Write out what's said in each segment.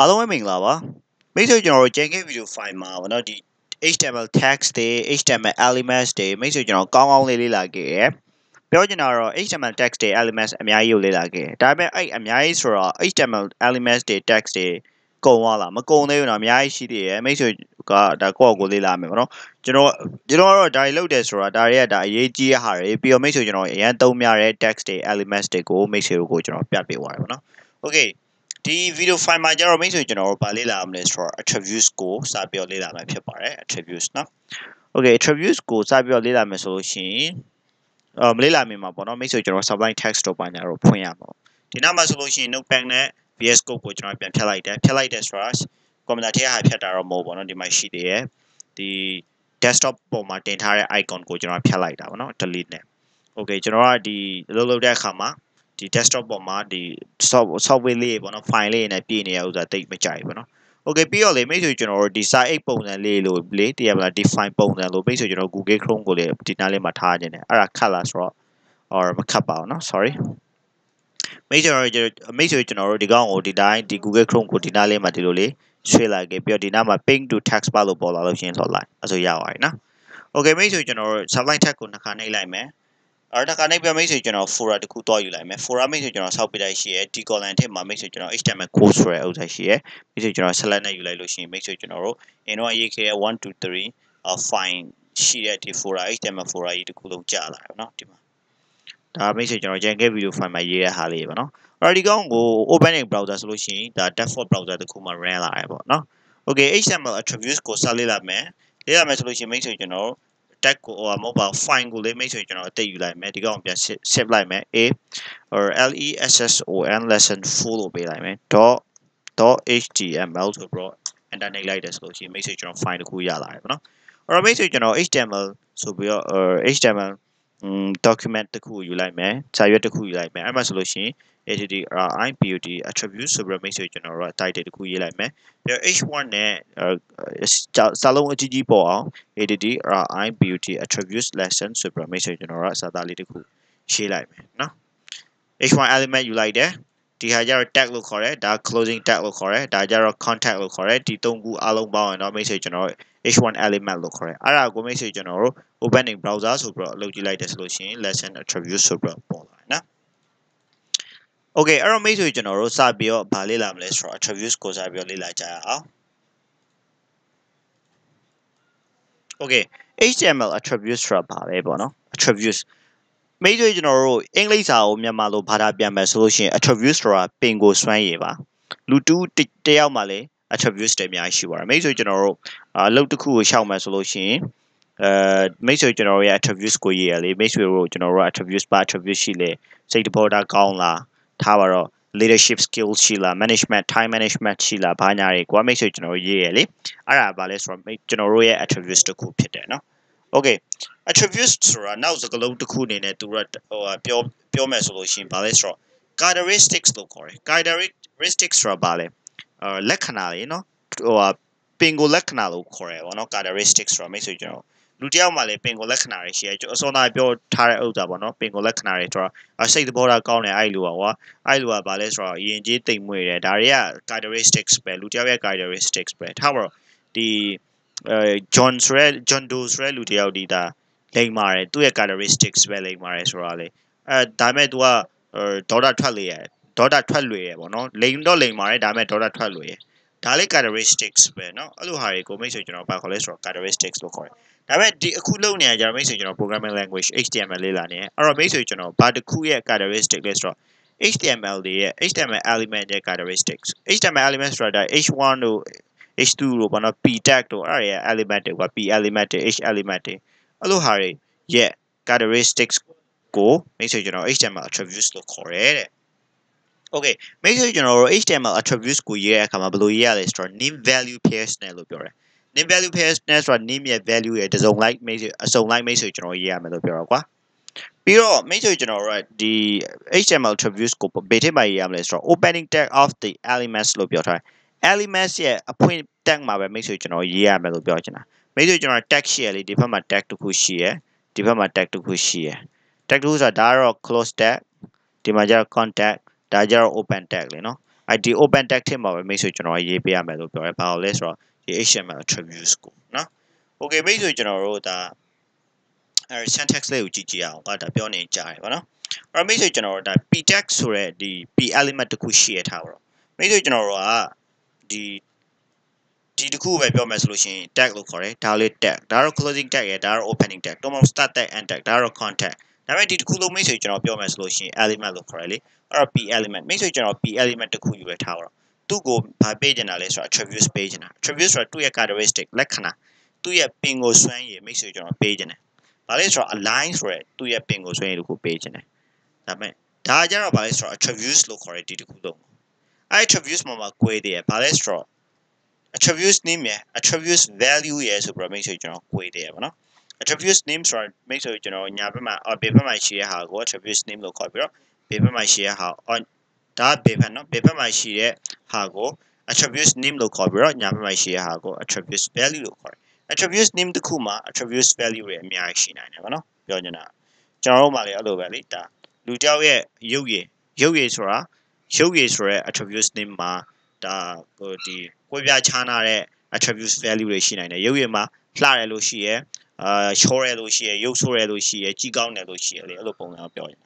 အားလုံးပဲမင်္ဂလာပါမိတ်ဆွေကျွန်တော်တို့ JK video file မှာဗောနော်ဒီ HTML text တွေ HTML elements တွေမိတ်ဆွေကျွန်တော်ကောင်းကောင်းလေးလေ့လာခဲ့ရယ်ပြောချင်တာတော့ HTML text တွေ elements အများကြီးကိုလေ့လာခဲ့ဒါပေမဲ့အဲ့အများကြီးဆိုတော့ HTML elements တွေ text တွေကုန်သွားလားမကုန်သေးဘူးနော်အများကြီးရှိသေးရယ်မိတ်ဆွေကဒါကိုယ့်အကိုလေ့လာမယ်ဗောနော်ကျွန်တော်ကျွန်တော်ကတော့ဒါတွေလုပ်တယ်ဆိုတာဒါတွေကဒါအရေးကြီးတဲ့ဟာတွေပြီးတော့မိတ်ဆွေကျွန်တော်အရင်သုံးများတဲ့ text တွေ elements တွေကိုမိတ်ဆွေကိုကျွန်တော်ပြပေးသွားတယ်ဗောနော် okay ဒီ video file မှာကျတော့မိတ်ဆွေကျွန်တော်တို့ဗာလေ့လာအောင်လဲဆိုတော့ attributes ကိုစပြီးတော့လေ့လာမှာဖြစ်ပါတယ် attributes နော် okay attributes ကိုစပြီးတော့လေ့လာမယ်ဆိုလို့ရှိရင်အော်မလေ့လာမင်းမှာပေါ့နော်မိတ်ဆွေကျွန်တော် sublime text တော့ပါညာတော့ဖွင့်ရမှာဒီနောက်မှာဆိုလို့ရှိရင် notepad နဲ့ VS Code ကိုကျွန်တော်ပြန်ဖြတ်လိုက်တယ်ဖြတ်လိုက်တယ်ဆိုတာ computer ထဲဟာဖြတ်တာတော့မဟုတ်ဘူးပေါ့နော်ဒီမှာရှိသေးရဲ့ဒီ desktop ပေါ်မှာတင်ထားတဲ့ icon ကိုကျွန်တော်ဖြတ်လိုက်တာပေါ့နော် delete နဲ့ okay ကျွန်တော်ကဒီအလုပ်လုပ်တဲ့အခါမှာ ဒီ desktop ပေါ်မှာဒီ software လေးပေါ့နော် file လေးနဲ့ပြည့်နေတဲ့ဥစ္စာတိတ်မကြိုက်ဘူးနော် okay ပြီးတော့လေမိတ်ဆွေကျွန်တော်တို့ဒီ site 8ပုံစံလေးလို့လေတရမလား define ပုံစံလို့မိတ်ဆွေကျွန်တော် Google Chrome ကိုလေဒီနားလေးမှာထားခြင်းတယ်အဲ့ဒါခတ်လားဆိုတော့ or မခတ်ပါဘူးเนาะ sorry မိတ်ဆွေမိတ်ဆွေကျွန်တော်တို့ဒီကောင်ကိုဒီတိုင်းဒီ Google Chrome ကိုဒီနားလေးမှာဒီလိုလေးရွှေ့လိုက်ခဲ့ပြီးတော့ဒီနားမှာ ping to text bar လို့ပေါ်လာလို့ရှိရင်လှော်လိုက်အဲ့ဆိုရပါတယ်နော် okay မိတ်ဆွေကျွန်တော်တို့ subline text ကိုနှစ်ခါနှိပ်လိုက်မယ် အဲ့ဒါကနေပြမိတ်ဆွေကျွန်တော် fora တခုတော့ယူလိုက်မယ် fora မိတ်ဆွေကျွန်တော်ဆောက်ပြလိုက်ရှိရဲဒီ column ထဲမှာမိတ်ဆွေကျွန်တော် html code ဆိုတဲ့ဥစ္စာရှိရဲမိတ်ဆွေကျွန်တော် select နဲ့ယူလိုက်လို့ရှိရင်မိတ်ဆွေကျွန်တော်တို့အရင်တော့ရေးခဲ့တဲ့1 2 3 file ရှိတဲ့ဒီ fora html fora ကြီးတခုလုံးကြာလာတယ်เนาะဒီမှာဒါမိတ်ဆွေကျွန်တော်ကြံခဲ့ video file မှာရေးတဲ့ဟာလေးပဲเนาะအဲ့ဒီကောင်ကို opening browser ဆိုလို့ရှိရင်ဒါ default browser တခုမှာ run လာတယ်ပေါ့เนาะ okay html attributes ကိုဆက်လေ့လာမယ်လေ့လာမယ်ဆိုလို့ရှိရင်မိတ်ဆွေကျွန်တော် tag ကိုဟိုမဟုတ်ပါ file ကိုလေးမိတ်ဆွေကျွန်တော်အတိတ်ယူလိုက်မယ်ဒီကောင်ပြန် save လိုက်မယ် a or lesson lesson full လို့ပေးလိုက်မယ် .html ဆိုပြီးတော့ enter နှိပ်လိုက်တယ်ဆိုလို့ရှိရင်မိတ်ဆွေကျွန်တော် file တစ်ခုရလာတယ်ပေါ့နော်အဲ့တော့မိတ်ဆွေကျွန်တော် html ဆိုပြီးတော့ html document တစ်ခုယူလိုက်မယ်စာရွက်တစ်ခုယူလိုက်မယ်အဲ့မှာဆိုလို့ရှိရင် attr attribute ဆိုပြီးတော့မိတ်ဆွေကျွန်တော်တို့ title တစ်ခုရေးလိုက်မယ်ပြီးတော့ h1 နဲ့စာလုံးအကြီးကြီးပေါ်အောင် attr attributes lesson ဆိုပြီးတော့မိတ်ဆွေကျွန်တော်တို့စာသားလေးတစ်ခုရေးလိုက်မယ်နော် h1 element ယူလိုက်တယ် ဒီဟာကျတော့ tag လို့ခေါ်တယ်ဒါ closing tag လို့ခေါ်တယ်ဒါကျတော့ contact လို့ခေါ်တယ်ဒီသုံးခုအားလုံးပေါင်းရင်တော့မိတ်ဆွေကျွန်တော် h1 element လို့ခေါ်တယ်အဲ့ဒါကိုမိတ်ဆွေကျွန်တော်တို့ opening browser ဆိုပြီးတော့လုပ်ကြည့်လိုက်တယ်ဆိုလို့ရှိရင် lesson attribute ဆိုပြီးတော့ပေါ်လာတယ်နော် okay အဲ့တော့မိတ်ဆွေကျွန်တော်တို့စပြီးတော့ဗာလေ့လာမလဲဆိုတော့ attributes ကိုစပြီးတော့လေ့လာကြရအောင် okay html attributes ဆိုတာဗာလဲပေါ့နော် attributes မိတ်ဆွေကျွန်တော်တို့အင်္ဂလိပ်စာကိုမြန်မာလိုဘာသာပြန်မယ်ဆိုလို့ရှိရင် attributes ဆိုတာပင်ကိုစွမ်းရည်ပါလူတူတယောက်မှလည်း attributes တွေအများကြီးရှိပါတယ်မိတ်ဆွေကျွန်တော်တို့အလုပ်တစ်ခုကိုရှောက်မယ်ဆိုလို့ရှိရင်အဲမိတ်ဆွေကျွန်တော်ရဲ့ attributes ကိုရေးရလေမိတ်ဆွေတို့ကျွန်တော်တို့ attributes ပါ attributes ရှိလေစိတ်တဘောတာကောင်းလားထားပါတော့ leadership skills ရှိလား management time management ရှိလားဘာညာတွေကိုမိတ်ဆွေကျွန်တော်ရေးရလေအဲ့ဒါဘာလဲဆိုတော့ကျွန်တော်တို့ရဲ့ attributes တစ်ခုဖြစ်တယ်နော် okay attributes ဆိုတာနောက်စကားလုံးတစ်ခုအနေနဲ့သူကဟိုပြောပြောမယ်ဆိုလို့ရှိရင်ဘာလဲဆိုတော့ characteristics လို့ခေါ်တယ် characteristics ဆိုတာဘာလဲအဲလက္ခဏာလေးနော်ဟိုပင်ကိုလက္ခဏာလို့ခေါ်တယ်ဗောနော် characteristics ဆိုတာမိတ်ဆွေကျွန်တော်လူတယောက်မှလည်းပင်ကိုလက္ခဏာတွေရှိရဲအစောသားပြောထားတဲ့ဥစ္စာပေါ့နော်ပင်ကိုလက္ခဏာတွေဆိုတော့စိတ်သဘောထားကောင်းတယ်အဲ့လိုပါကွာအဲ့လိုကဘာလဲဆိုတော့ယဉ်ကျေးတိမ်မွေ့တယ်ဒါတွေက characteristics ပဲလူတယောက်ရဲ့ characteristics ပဲထားပါတော့ဒီအဲ John ဆိုရဲ John Doe ဆိုရဲလူတယောက်ဒီဒါ လိမ်မာတယ်သူ့ရဲ့ characteristics ပဲလိမ်မာတယ်ဆိုတာလေအဲဒါမဲ့ तू ကဒေါတာထွက်လေရတယ်ဒေါတာထွက်လွေရပေါ့နော်လိမ်တော့လိမ်မာတယ်ဒါမဲ့ဒေါတာထွက်လွေရဒါလေး characteristics ပဲเนาะအဲ့လိုဟာတွေကိုမိတ်ဆွေကျွန်တော်ဘာခေါ်လဲဆိုတော့ characteristics လို့ခေါ်တယ်ဒါပေမဲ့ဒီအခုလုံနေရကြမိတ်ဆွေကျွန်တော် programming language HTML လေးလာနေအဲ့တော့မိတ်ဆွေကျွန်တော်ဘာတစ်ခုရဲ့ characteristic လဲဆိုတော့ HTML တွေရဲ့ HTML element ရဲ့ characteristics HTML element ဆိုတာ H1 တို့ H2 တို့ဘာနော် P tag တို့အဲ့ရ element တွေက P element တွေ H element တွေ အဲ့လိုဟာတွေရဲ့ characteristics ကိုမိတ်ဆွေကျွန်တော် HTML attributes လို့ခေါ်ရဲတဲ့ Okay မိတ်ဆွေကျွန်တော်တို့ HTML attributes ကိုရေးတဲ့အခါမှာဘယ်လိုရေးရလဲဆိုတော့ name value pairs နဲ့လို့ပြောတယ် name value pairs နဲ့ဆိုတာ name ရဲ့ value ရဲ့တစုံလိုက်မိတ်ဆွေအစုံလိုက်မိတ်ဆွေကျွန်တော်ရေးရမယ်လို့ပြောတော့ကွာပြီးတော့မိတ်ဆွေကျွန်တော်တို့ကဒီ HTML attributes ကိုဘယ်ထက်မှရေးရမလဲဆိုတော့ opening tag of the elements လို့ပြောထားတယ် elements ရဲ့အဖွင့် tag မှာပဲမိတ်ဆွေကျွန်တော်ရေးရမယ်လို့ပြောချင်တာ မိတ်ဆွေကျွန်တော် tag ရှိရလေဒီဘက်မှာ tag တစ်ခုရှိရဒီဘက်မှာ tag တစ်ခုရှိရ tag တစ်ခုဆိုတာဒါကတော့ close tag ဒီမှာကျတော့ contact ဒါကြတော့ open tag လေနော် ID open tag ထဲမှာပဲမိတ်ဆွေကျွန်တော်ရေးပေးရမယ်လို့ပြောရဲဘာလို့လဲဆိုတော့ဒီ HTML attributes ကိုနော် Okay မိတ်ဆွေကျွန်တော်တို့ဒါအဲ syntax လေးကိုကြည့်ကြည့်အောင်ကဒါပြောနေကြတယ်ဗောနော်အဲ့မိတ်ဆွေကျွန်တော်တို့ဒါ p tag ဆိုတဲ့ဒီ p element တစ်ခုရှိရထားပါတော့မိတ်ဆွေကျွန်တော်တို့ကဒီ ဒီတစ်ခုပဲပြောမယ်ဆိုလို့ရှိရင် tag လို့ခေါ်တယ်ဒါလေး tag ဒါတော့ closing tag ရယ်ဒါတော့ opening tag တော့ start tag end tag ဒါတော့ contact ဒါပေမဲ့ဒီတစ်ခုလုံးမိတ်ဆွေကျွန်တော်ပြောမယ်ဆိုလို့ရှိရင် element လို့ခေါ်တယ်လေအဲ့တော့ p element မိတ်ဆွေကျွန်တော် p element တစ်ခုယူရထားပါတော့သူ့ကိုဘာပေးချင်တာလဲဆိုတော့ attributes ပေးချင်တာ attributes ဆိုတာသူ့ရဲ့ characteristic လက္ခဏာသူ့ရဲ့ပင်ကိုစွမ်းရည်မိတ်ဆွေကျွန်တော်ပေးချင်တယ်ဘာလဲဆိုတော့ align ဆိုရဲသူ့ရဲ့ပင်ကိုစွမ်းရည်တစ်ခုပေးချင်တယ်ဒါပေမဲ့ဒါကြတော့ဘာလဲဆိုတော့ attributes လို့ခေါ်တယ်ဒီတစ်ခုလုံးအဲ့ attributes မှာမှာ꿰တယ်ဘာလဲဆိုတော့ attributes name ရယ် attributes value ရယ်ဆိုပြီးတော့ make sure ကျွန်တော်꿰တယ်ပေါ့နော် attributes name ဆိုတာ make sure ကျွန်တော်ညာဘက်မှာအော်ဘေဘက်မှာရှိတဲ့ဟာကို attributes name လို့ခေါ်ပြီးတော့ဘေဘက်မှာရှိတဲ့ဟာအော်ဒါဘေဘက်နော်ဘေဘက်မှာရှိတဲ့ဟာကို attributes name လို့ခေါ်ပြီးတော့ညာဘက်မှာရှိတဲ့ဟာကို attributes value လို့ခေါ်တယ် attributes name တစ်ခုမှာ attributes value တွေအများကြီးရှိနိုင်တယ်ဗောနော်ပြောချင်တာကျွန်တော်တို့မှလည်းအဲ့လိုပဲလေဒါလူတယောက်ရဲ့ရုပ်ရည်ရုပ်ရည်ဆိုတာရုပ်ရည်ဆိုရဲ attributes name မှာဒါဟိုဒီ ကိုပြခြားနာတဲ့ attributes value တွေရှိနိုင်တယ်ရုပ်ရည်မှာလှတယ်လို့ရှိရဲအာချောရဲလို့ရှိရဲရုပ်ဆိုးရဲလို့ရှိရဲကြီးကောင်းတယ်လို့ရှိရဲလေအဲ့လိုပုံစံပြောရင်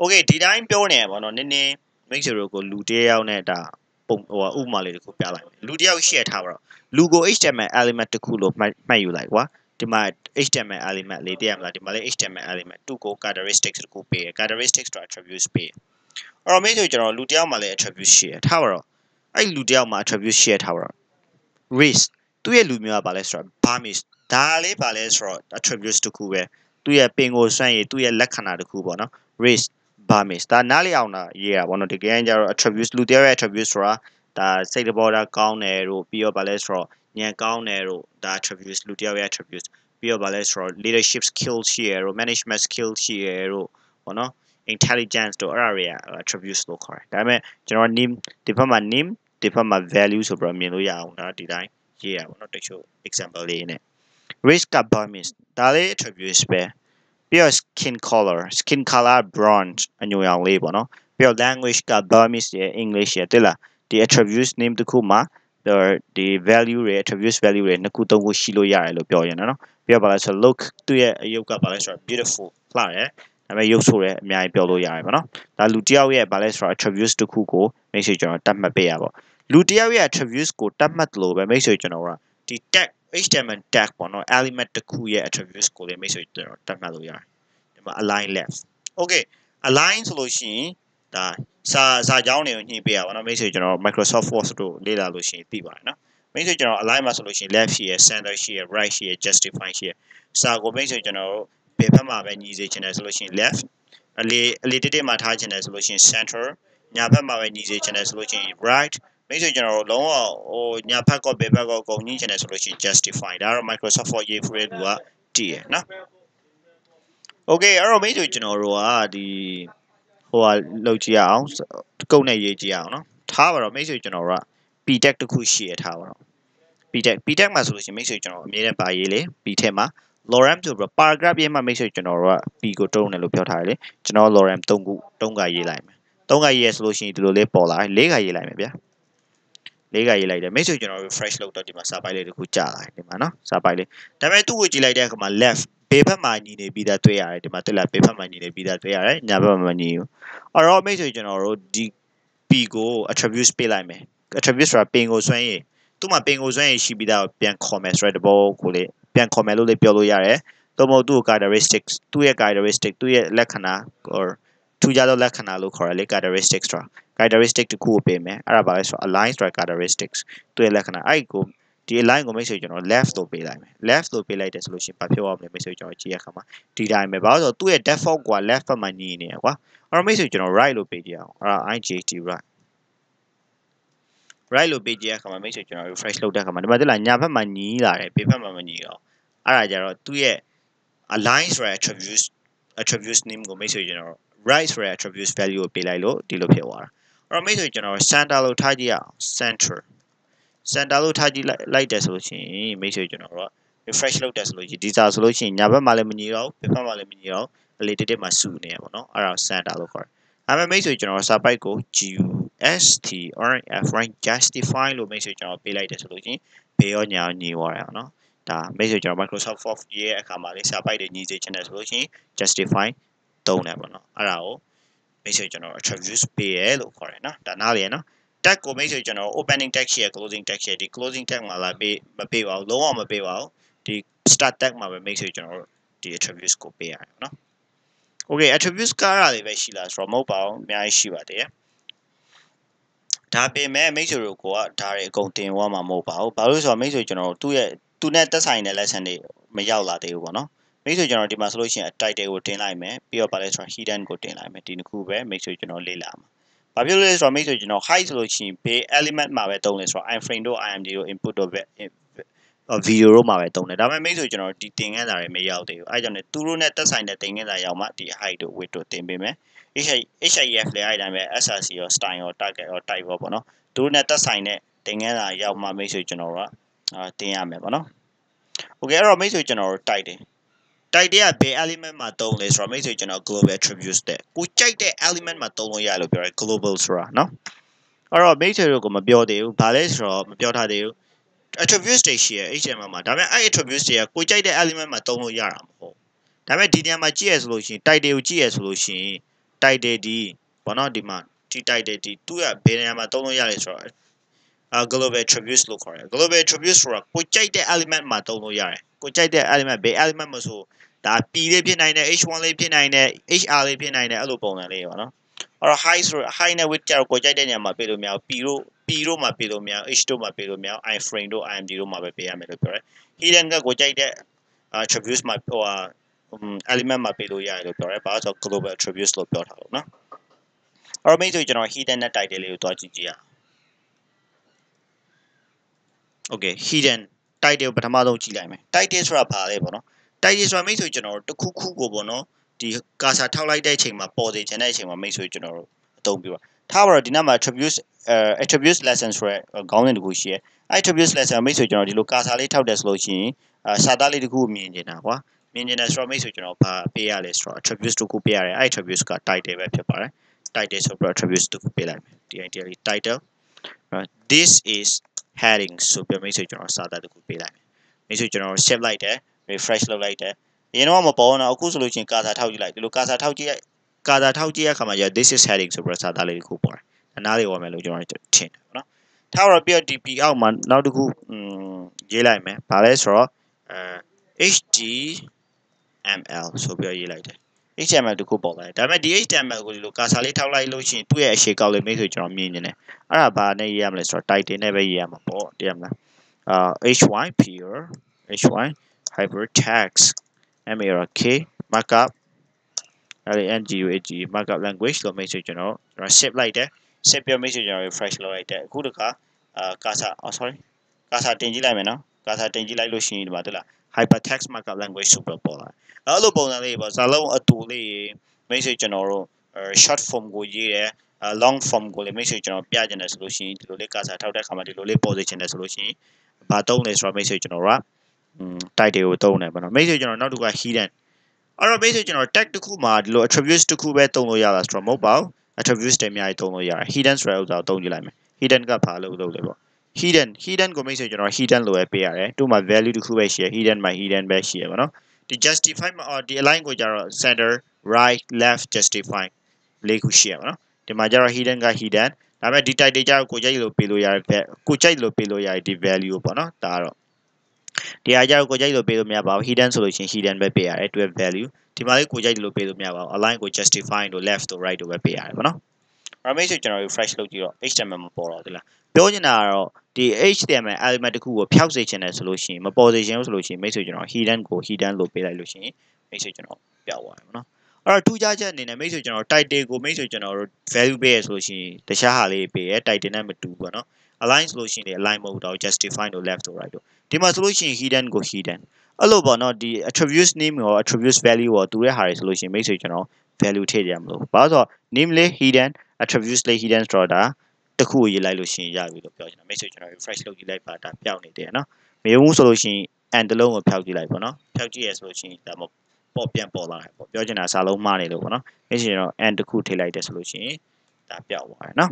Okay ဒီတိုင်းပြောနေရပါတော့နည်းနည်းမိတ်ဆွေတို့ကိုလူတယောက်နဲ့ဒါပုံဟိုဥပမာလေးတစ်ခုပြလိုက်မယ်လူတယောက် share ထားပါတော့လူကို HTML element တစ်ခုလို့မှတ်မှတ်ယူလိုက်ကွာဒီမှာ HTML element လေးတည်ရမလားဒီမှာလေး HTML element သူ့ကို characteristics တစ်ခုပေးရ characteristics ဆိုတာ attributes ပေးရအဲ့တော့မိတ်ဆွေကျွန်တော်လူတယောက်မှာလည်း attribute share ထားပါတော့ အဲ့လူတယောက်မှာ attribute share ထားပါတော့ race သူ့ရဲ့လူမျိုးကဘာလဲဆိုတော့ Burmese ဒါလေးဘာလဲဆိုတော့ attributes တစ်ခုပဲသူ့ရဲ့ပင်ကိုစွန့်ရည်သူ့ရဲ့လက္ခဏာတစ်ခုပေါ့နော် race Burmese ဒါနားလေအောင်တာရေးတာပေါ့နော်တကယ်ကျတော့ attributes လူတယောက်ရဲ့ attributes ဆိုတာဒါစိတ်တဘောတာကောင်းတယ်တို့ပြီးတော့ဗာလဲဆိုတော့ဉာဏ်ကောင်းတယ်တို့ဒါ attributes လူတယောက်ရဲ့ attributes ပြီးတော့ဗာလဲဆိုတော့ leadership skills ရှိရတို့ management skills ရှိရတို့ပေါ့နော် intelligence တို့အဲ့ဒါတွေက attributes လို့ခေါ်တယ်ဒါပေမဲ့ကျွန်တော် name ဒီဘက်မှာ name ဒီဘက်မှာ value ဆိုပြီးတော့မြင်လို့ရအောင်ဒါဒီတိုင်းရေးရပါတော့တချို့ example လေးနဲ့ race က Burmese ဒါလေး attributes ပဲပြီးတော့ skin color skin color bronze အညိုရောင်လေးပေါ့နော်ပြီးတော့ language က Burmese ရယ် English ရယ်တိလားဒီ attributes name တစ်ခုမှာဒီ value တွေ attributes value တွေနှစ်ခုသုံးခုရှိလို့ရတယ်လို့ပြောရင်နော်ပြီးတော့ဘာလဲဆို look သူ့ရဲ့အယုတ်ကဘာလဲဆိုတော့ beautiful လှတယ်ဒါပေမဲ့ရုပ်ဆိုးတယ်အများကြီးပြောလို့ရတယ်ပေါ့နော်ဒါလူတစ်ယောက်ရဲ့ဘာလဲဆိုတော့ attributes တစ်ခုကို make sure ကျွန်တော်တတ်မှတ်ပေးရပါ လူတစ်ယောက်ရဲ့ attributes ကိုတတ်မှတ်လို့ပဲ make sure ကျွန်တော်ကဒီ tag HTML tag ပေါ့နော် element တစ်ခုရဲ့ attributes ကိုလည်း make sure ကျွန်တော်တတ်မှတ်လို့ရတယ်ဒီမှာ align left okay align ဆိုလို့ရှိရင်ဒါစာစာကြောင်းတွေကိုညှိပေးရပါတော့မိတ်ဆွေကျွန်တော် Microsoft Word တို့လေ့လာလို့ရှိရင်သိပါတယ်နော်မိတ်ဆွေကျွန်တော် align မှာဆိုလို့ရှိရင် left ရှိရယ် center ရှိရယ် right ရှိရယ် justify ရှိရယ်စာကိုမိတ်ဆွေကျွန်တော်ဘယ်ဘက်မှာပဲညီစေချင်တယ်ဆိုလို့ရှိရင် left အလေအလေတိတိမှာထားချင်တယ်ဆိုလို့ရှိရင် center ညာဘက်မှာပဲညီစေချင်တယ်ဆိုလို့ရှိရင် right မိတ်ဆွေကျွန်တော်လုံးဝဟိုညာဘက်ကောဘယ်ဘက်ကောကုန်ညီချင်တယ်ဆိုလို့ရှိရင် justify ဒါတော့ Microsoft Word ရေးဖူးတဲ့လူကတည်ရယ်နော် Okay အဲ့တော့မိတ်ဆွေကျွန်တော်တို့ကဒီဟိုဟာလောက်ကြည့်ရအောင်ကုတ်နဲ့ရေးကြည့်ရအောင်နော်ထားပါတော့မိတ်ဆွေကျွန်တော်တို့က p-tag တစ်ခုရှိရထားပါတော့ p-tag p-tag မှာဆိုလို့ရှိရင်မိတ်ဆွေကျွန်တော်အမြဲတမ်းပါရေးလေ p ထဲမှာ lorem ဆိုပြီး paragraph ရေးမှာမိတ်ဆွေကျွန်တော်တို့က p ကိုတုံးတယ်လို့ပြောထားတယ်လေကျွန်တော် lorem 3ခု3ခါရေးလိုက်မယ်3ခါရေးရဆိုလို့ရှိရင်ဒီလိုလေးပေါ်လာ4ခါရေးလိုက်မယ်ဗျာ လေးကရေးလိုက်တယ်မိတ်ဆွေကျွန်တော် refresh လုပ်တော့ဒီမှာစာပိုက်လေးတစ်ခုကြာလာတယ်ဒီမှာနော်စာပိုက်လေးဒါပေမဲ့သူ့ကိုကြည့်လိုက်တဲ့အခါမှာ left ဘေးဘက်မှာညီနေပြီးသားတွေ့ရတယ်ဒီမှာတက်လာဘေးဘက်မှာညီနေပြီးသားတွေ့ရတယ်ညာဘက်မှာမညီဘူးအဲ့တော့မိတ်ဆွေကျွန်တော်တို့ဒီ p ကို attributes ပေးလိုက်မယ် attributes ဆိုတာပင်ကိုစွမ်းရည်သူ့မှာပင်ကိုစွမ်းရည်ရှိပြီးသားကိုပြန်ခေါ်မယ်ဆိုတဲ့သဘောကိုလေပြန်ခေါ်မယ်လို့လေပြောလို့ရတယ်သို့မဟုတ်သူ့ characteristics သူ့ရဲ့ characteristic သူ့ရဲ့လက္ခဏာ or ထူးခြားသောလက္ခဏာလို့ခေါ်ရလေ characteristics ဆိုတာ characteristic တစ်ခုကိုပေးမယ်အဲ့ဒါပါလဲဆိုတော့ align ဆိုတာ characteristics သူ့ရဲ့လက္ခဏာအဲ့ကိုဒီ align ကိုမိတ်ဆွေကျွန်တော် left လို့ပေးလိုက်မယ် left လို့ပေးလိုက်တယ်ဆိုလို့ရှိရင်ဘာဖြစ်သွားမလဲမိတ်ဆွေကျွန်တော်ကြည့်ရခါမှာဒီတိုင်းပဲဘာလို့ဆိုတော့သူ့ရဲ့ default က left ဘက်မှာညီနေရကွာအဲ့တော့မိတ်ဆွေကျွန်တော် right လို့ပေးကြအောင်အဲ့ဒါ IJT right right လို့ပေးကြရခါမှာမိတ်ဆွေကျွန်တော် refresh လုပ်တဲ့ခါမှာဒီမှာတက်လာညာဘက်မှာညီလာတယ်ဘေးဘက်မှာမညီတော့အဲ့ဒါကြတော့သူ့ရဲ့ align ဆိုတဲ့ attributes attributes name ကိုမိတ်ဆွေကျွန်တော် right ဆိုတဲ့ attributes value ကိုပေးလိုက်လို့ဒီလိုဖြစ်သွားတာအဲ့ တော့မိတ်ဆွေကျွန်တော် center လို့ထားကြည့်ရအောင် center center လို့ထားကြည့်လိုက်လိုက်တယ်ဆိုလို့ရှိရင်မိတ်ဆွေကျွန်တော်တို့က refresh လုပ်တယ်ဆိုလို့ရှိရင်ဒီစာဆိုလို့ရှိရင်ညာဘက်မှာလည်းမညီတော့ဘူးဘက်မှာလည်းမညီတော့ဘူးအလေတက်တက်မှာစုနေရပါတော့အဲ့ဒါ center လို့ခေါ်တယ်ဒါပေမဲ့မိတ်ဆွေကျွန်တော်စာပိုက်ကို GU STRF rank justify လို့မိတ်ဆွေကျွန်တော်ပေးလိုက်တယ်ဆိုလို့ရှိရင်ဘေးရောညာရောညီသွားတယ်ပေါ့နော်ဒါမိတ်ဆွေကျွန်တော် Microsoft Word ရဲ့အခါမှာလေးစာပိုက်တွေညီစေချင်တယ်ဆိုလို့ရှိရင် justify သုံးတယ်ပေါ့နော်အဲ့ဒါကို make sure ကျွန်တော် attributes ပေးရဲလို့ခေါ်တယ်နော်ဒါနားလေနော် tag ကို make sure ကျွန်တော် opening tag ရှိရ closing tag ရှိရဒီ closing tag မှာလာပေးမပေးပါဘူးလုံးဝမပေးပါဘူးဒီ start tag မှာပဲ make sure ကျွန်တော်ဒီ attributes ကိုပေးရတယ်နော် okay attributes ကားရတွေပဲရှိလားဆိုတော့မဟုတ်ပါဘူးအများကြီးရှိပါတယ်ဒါပေမဲ့ make sure ကိုကဒါတွေအကုန်တင်သွားမှာမဟုတ်ပါဘူးဘာလို့ဆိုတော့ make sure ကျွန်တော်တို့သူ့ရဲ့သူနဲ့သက်ဆိုင်တဲ့ lesson တွေမရောက်လာသေးဘူးပေါ့နော် မိတ်ဆွေကျွန်တော်ဒီမှာဆိုလို့ရှိရင် title ကိုတင်လိုက်မယ်ပြီးတော့ဗာလဲဆိုတော့ hidden ကိုတင်လိုက်မယ်ဒီနှစ်ခုပဲမိတ်ဆွေကျွန်တော်လေ့လာမှာဘာဖြစ်လို့လဲဆိုတော့မိတ်ဆွေကျွန်တော် height ဆိုလို့ရှိရင်ဘေး element မှာပဲသုံးလဲဆိုတော့ iframe တို့ imd တို့ input တို့ပဲ video တို့မှာပဲသုံးတယ်ဒါပေမဲ့မိတ်ဆွေကျွန်တော်ဒီတင်ခဲ့တာတွေမရောက်သေးဘူးအဲကြောင့်ねသူတို့နဲ့သက်ဆိုင်တဲ့တင်ခဲ့တာရောက်မှဒီ height တို့ width တို့တင်ပေးမယ် HIF လည်းအဲ့တိုင်းပဲ SRC ရော style ရော target ရော type ရောပေါ့နော်သူတို့နဲ့သက်ဆိုင်တဲ့တင်ခဲ့တာရောက်မှမိတ်ဆွေကျွန်တော်တို့ကတင်ရမယ်ပေါ့နော် Okay အဲ့တော့မိတ်ဆွေကျွန်တော်တို့ type တယ် type တဲ့ကဘယ် element မှာသုံးလဲဆိုတော့မိတ်ဆွေကျွန်တော် global attributes တဲ့ကိုကြိုက်တဲ့ element မှာသုံးလို့ရလို့ပြောရဲ global ဆိုတာနော်အဲ့တော့မိတ်ဆွေတို့ကမပြောသေးဘူးဘာလဲဆိုတော့မပြောထားသေးဘူး attributes တွေရှိရ HTML မှာဒါပေမဲ့အဲ့ attributes တွေကကိုကြိုက်တဲ့ element မှာသုံးလို့ရတာမဟုတ်ဒါပေမဲ့ဒီနေရာမှာကြည့်ရဆိုလို့ရှိရင် type တွေကိုကြည့်ရဆိုလို့ရှိရင် title ဒီဘောနော်ဒီမှာဒီ title ဒီသူကဘယ်နေရာမှာသုံးလို့ရလဲဆိုတော့အာ global attributes လို့ခေါ်တယ် global attributes ဆိုတာကိုကြိုက်တဲ့ element မှာသုံးလို့ရတယ် ကိုကြိုက်တဲ့ element ဘယ် element မဆိုဒါ p လေးဖြစ်နိုင်တယ် h1 လေးဖြစ်နိုင်တယ် hr လေးဖြစ်နိုင်တယ်အဲ့လိုပုံစံလေးပေါ့နော်အဲ့တော့ high ဆို high နဲ့ width ကြတော့ကိုကြိုက်တဲ့နေရာမှာပေးလို့မရဘူး p တို့ p တို့မှာပေးလို့မရဘူး h တို့မှာပေးလို့မရဘူး iframe တို့ imd တို့မှာပဲပေးရမယ်လို့ပြောတယ် hidden ကကိုကြိုက်တဲ့ attributes မှာဟို element မှာပေးလို့ရတယ်လို့ပြောတယ်ဘာလို့ဆို global attributes လို့ပြောထားလို့နော်အဲ့တော့မိတ်ဆွေကျွန်တော် hidden နဲ့ title လေးကိုတွားကြည့်ကြည့်ရအောင် okay hidden title ပထမဆုံးကြည့်လိုက်မယ် title ဆိုတာဘာလဲပေါ့နော် title ဆိုတာမိတ်ဆွေကျွန်တော်တို့တစ်ခုခုကိုပေါ့နော်ဒီကာစာထောက်လိုက်တဲ့အချိန်မှာပေါ်စေချင်တဲ့အချိန်မှာမိတ်ဆွေကျွန်တော်တို့အသုံးပြုပါထားပါတော့ဒီနောက်မှာ attributes attributes lesson ဆိုရဲခေါင်းစဉ်တစ်ခုရှိရဲ attributes lesson မိတ်ဆွေကျွန်တော်ဒီလိုကာစာလေးထောက်တယ်ဆိုလို့ရှိရင်စာသားလေးတစ်ခုကိုမြင်နေတာကွာမြင်နေတာဆိုတော့မိတ်ဆွေကျွန်တော်ဘာပေးရလဲဆိုတော့ attributes တစ်ခုပေးရတယ်အဲ့ attributes က title ပဲဖြစ်ပါတယ် title ဆိုပြီး attributes တစ်ခုပေးလိုက်မယ်ဒီ idea လေး title this is heading ဆိုပြီးမိတ်ဆွေကျွန်တော်စာသားတစ်ခုပေးလိုက်မယ်မိတ်ဆွေကျွန်တော် save လိုက်တယ် refresh လုပ်လိုက်တယ်အရင်တော့မပေါ်တော့အခုဆိုလို့ချင်းကာစာထောက်ကြည့်လိုက်ဒီလိုကာစာထောက်ကြည့်ကာစာထောက်ကြည့်ရခါမှာရ this is heading ဆိုပြီးစာသားလေးတစ်ခုပေါ်တယ်အနားလေးဝယ်မယ်လို့ကျွန်တော်ထင်တယ်ပေါ့နော်ထားတော့ပြ DP အောက်မှာနောက်တစ်ခုอืมရေးလိုက်မယ်ဗာလဲဆိုတော့အဲ HTML ဆိုပြီးရေးလိုက်တယ် HTML တခုပေါ်လာတယ်ဒါပေမဲ့ဒီ HTML ကိုဒီလိုကာစာလေးထောက်လိုက်လို့ရှိရင်သူ့ရဲ့အရှိကောက်လေးမိတ်ဆွေကျွန်တော်မြင်နေတယ်အဲ့ဒါဘာနဲ့ရေးရမလဲဆိုတော့ title နဲ့ပဲရေးရမှာပေါ့တည်ရမလားအာ hy pure hy hypertext mark markup အဲ့ဒီ ngug markup language လို့မိတ်ဆွေကျွန်တော်ကျွန်တော် ship လိုက်တယ် ship ပြမိတ်ဆွေကျွန်တော် refresh လုပ်လိုက်တယ်အခုတခါအာကာစာ oh sorry ကာစာတင်ကြည့်လိုက်မယ်နော်ကာစာတင်ကြည့်လိုက်လို့ရှိရင်ဒီမှာတွေ့လား hypertext markup language ဆိုပြီးပေါ်လာအဲ့လိုပုံစံလေးပေါ့ဇာလုံးအတူလေးမိတ်ဆွေကျွန်တော်တို့ short form ကိုရေးတယ် long form ကိုလည်းမိတ်ဆွေကျွန်တော်ပြချင်တယ်ဆိုလို့ရှိရင်ဒီလိုလေးကာစာထောက်တဲ့ခါမှာဒီလိုလေးပေါ်စေချင်တယ်ဆိုလို့ရှိရင်ဘာသုံးလဲဆိုတော့မိတ်ဆွေကျွန်တော်က title ကိုသုံးတယ်ပေါ့နော်မိတ်ဆွေကျွန်တော်နောက်တစ်ခုက hidden အဲ့တော့ basic ကျွန်တော် tag တစ်ခုမှာဒီလို attributes တစ်ခုပဲသုံးလို့ရတာဆိုတော့မဟုတ်ပါဘူး attributes တွေအများကြီးသုံးလို့ရတယ် hidden ဆိုတဲ့ဥစ္စာကိုသုံးကြည့်လိုက်မယ် hidden ကဘာလို့လုပ်လဲပေါ့ hidden hidden ကိုမိတ်ဆွေကျွန်တော် hidden လို့ပဲပေးရတယ်သူ့မှာ value တစ်ခုပဲရှိရ hidden မှာ hidden ပဲရှိရပါတော့ဒီ justify မှာဒီ align ကိုကြတော့ center right left justify လေးခုရှိရပါတော့ဒီမှာကြတော့ hidden က hidden ဒါပေမဲ့ဒီ type တွေကြတော့ကိုကြိုက်လို့ပေးလို့ရတယ်ကိုကြိုက်လို့ပေးလို့ရတယ်ဒီ value ပေါ့နော်ဒါကတော့ဒီအားကြတော့ကိုကြိုက်လို့ပေးလို့မရပါဘူး hidden ဆိုလို့ရှိရင် hidden ပဲပေးရတယ်တွဲ value ဒီမှာလေးကိုကြိုက်လို့ပေးလို့မရပါဘူး align ကို justify တို့ left တို့ right တို့ပဲပေးရတယ်ပေါ့နော် remake ဆိုကျွန်တော် refresh လုပ်ကြည့်တော့ html မပေါ်တော့ဘူးလားပြောချင်တာကတော့ဒီ html element တစ်ခုကိုဖျောက်စေချင်တယ်ဆိုလို့ရှိရင်မပေါ်စေချင်ဘူးဆိုလို့ရှိရင်မိတ်ဆွေကျွန်တော် hidden ကို hidden လို့ပေးလိုက်လို့ရှိရင်မိတ်ဆွေကျွန်တော်ပြောက်သွားတယ်ပေါ့နော်အဲ့တော့ထူးခြားချက်အနေနဲ့မိတ်ဆွေကျွန်တော် title ကိုမိတ်ဆွေကျွန်တော်တို့ value ပေးရဆိုလို့ရှိရင်တခြားဟာလေးပေးရ title နဲ့မတူဘူးပေါ့နော် align ဆိုလို့ရှိရင် align မဟုတ်တော့ justify တို့ left တို့ right တို့ဒီမှာဆိုလို့ရှိရင် hidden ကို hidden အဲ့လိုပေါ့နော်ဒီ attributes name ရော attributes value ရောတူတဲ့ဟာတွေဆိုလို့ရှိရင်မိတ်ဆွေကျွန်တော် value ထည့်ကြမလို့ဘာလို့ဆိုတော့ name လေး hidden attributes လေး hidden ဆိုတော့ဒါတစ်ခုကိုရေးလိုက်လို့ရှိရင်ရပြီလို့ပြောချင်တာမိတ်ဆွေကျွန်တော် refresh လုပ်ကြည့်လိုက်ပါဒါပျောက်နေတယ်နော်မယုံဘူးဆိုလို့ရှိရင် and တလုံးကိုဖျောက်ကြည့်လိုက်ပေါ့နော်ဖျောက်ကြည့်ရဆိုလို့ရှိရင်ဒါမပေါ့ပြန်ပေါ်လာတယ်ပေါ့ပြောချင်တာစာလုံးမှားနေလို့ပေါ့နော်မိတ်ဆွေကျွန်တော် and တစ်ခုထည့်လိုက်တယ်ဆိုလို့ရှိရင်ဒါပျောက်သွားတယ်နော်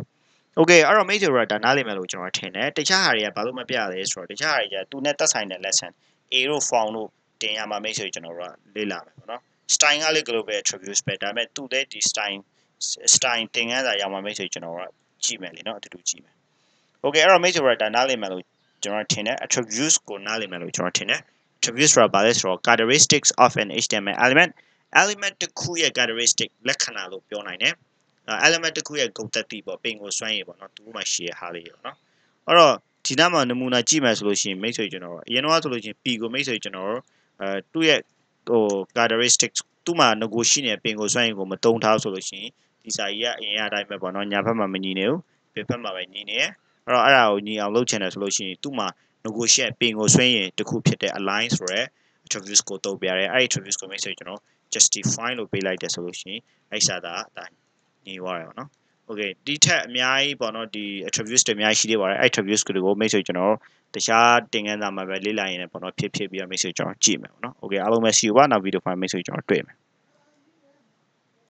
โอเคအဲ့တော့မိတ်ဆွေတို့ကဒါနားလည်မယ်လို့ကျွန်တော်ထင်တယ်တခြားဟာတွေကဘာလို့မပြရလဲဆိုတော့တခြားဟာတွေကသူနဲ့သက်ဆိုင်တဲ့ lesson A တို့ form တို့တင်ရမှာမိတ်ဆွေကျွန်တော်တို့ကလေ့လာမယ်ပေါ့နော် Stein ကလည်း global attributes ပဲဒါပေမဲ့သူလည်းဒီ Stein Stein သင်ခန်းစာရမှာမိတ်ဆွေကျွန်တော်ကကြည့်မယ်လေနော်အတူတူကြည့်မယ် Okay အဲ့တော့မိတ်ဆွေကဒါနားလည်မယ်လို့ကျွန်တော်ထင်တယ် attributes ကိုနားလည်မယ်လို့ကျွန်တော်ထင်တယ် attributes ဆိုတာဘာလဲဆိုတော့ characteristics of an HTML element element တစ်ခုရဲ့ characteristic လက္ခဏာလို့ပြောနိုင်တယ် element တစ်ခုရဲ့ဂုဏ်သက်တိပေါ့ပင်ကိုစွမ်းရည်ပေါ့နော်သူမှရှည်ဟားလေးပေါ့နော်အဲ့တော့ဒီနားမှာနမူနာကြည့်မယ်ဆိုလို့ရှိရင်မိတ်ဆွေကျွန်တော်အရင်တော့ဆိုလို့ရှိရင် P ကိုမိတ်ဆွေကျွန်တော်အဲသူ့ရဲ့ ဟို characteristics သူ့မှာငကိုရှိနေတဲ့ပင်ကိုစွမ်းရည်ကိုမတုံးထားဆိုလို့ရှိရင်ဒီစာကြီးကအရင်အတိုင်းပဲပေါ့နော်ညာဘက်မှာမညီနေဘူးဘယ်ဘက်မှာပဲညီနေရအဲ့တော့အဲ့ဒါကိုညီအောင်လုပ်ချင်တယ်ဆိုလို့ရှိရင်သူ့မှာငကိုရှိတဲ့ပင်ကိုစွမ်းရည်တစ်ခုဖြစ်တဲ့ align ဆိုရဲ attributes ကိုတုံးပြရတယ်အဲ့ဒီ attributes ကိုမိတ်ဆွေကျွန်တော် justify လို့ပေးလိုက်တယ်ဆိုလို့ရှိရင်အဲ့စာသားဒါညီသွားတယ်ပေါ့နော် okay ဒီထက်အများကြီးပေါ့နော်ဒီ attributes တွေအများကြီးရှိသေးပါတယ်အဲ့ attributes တွေကိုမိတ်ဆွေကျွန်တော် တခြားသင်ခန်းစာမှာပဲလေ့လာရင်းနဲ့ပေါ့နော်ဖြစ်ဖြစ်ပြီးတော့မိတ်ဆွေကျွန်တော်ကြည့်မယ်ပေါ့နော် okay အားလုံးပဲ see you ပါနောက်ဗီဒီယိုဖိုင်မိတ်ဆွေကျွန်တော်တွေ့မယ်